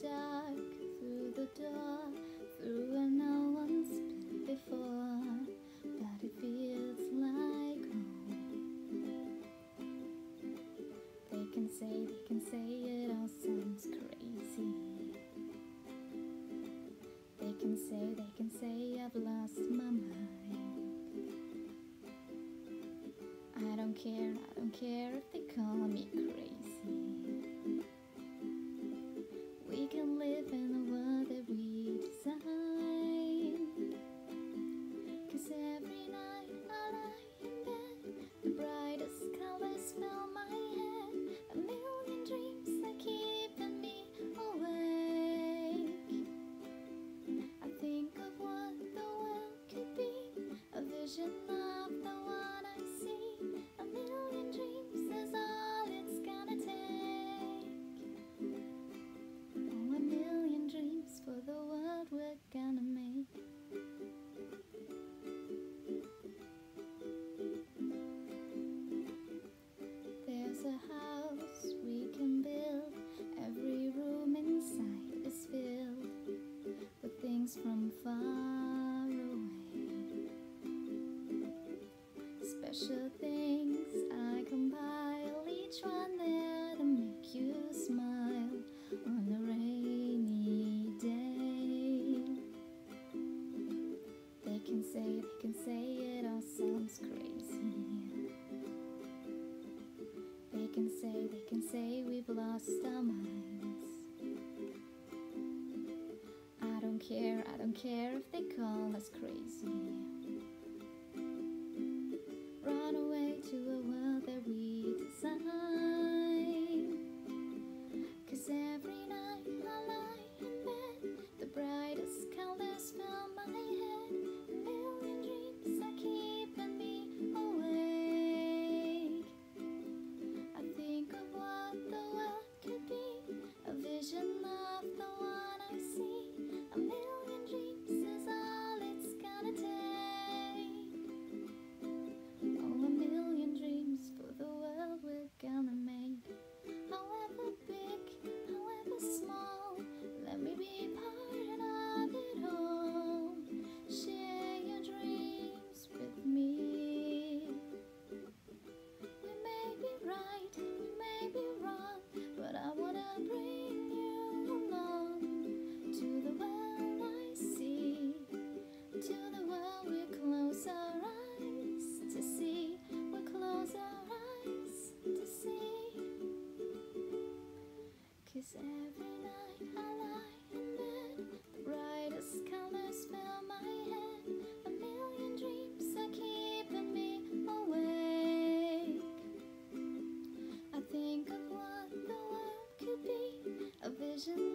dark, through the door, through where no one's been before. But it feels like home. They can say, they can say it all sounds crazy. They can say, they can say I've lost my mind. I don't care, I don't care if they call me crazy. Gonna make. There's a house we can build. Every room inside is filled with things from far away. Special can say, they can say it all sounds crazy. They can say, they can say we've lost our minds. I don't care, I don't care if they call us crazy. vision